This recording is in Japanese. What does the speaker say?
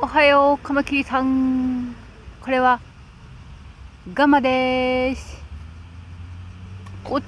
おはよう、カマキリさん。これは、ガマです。おっと。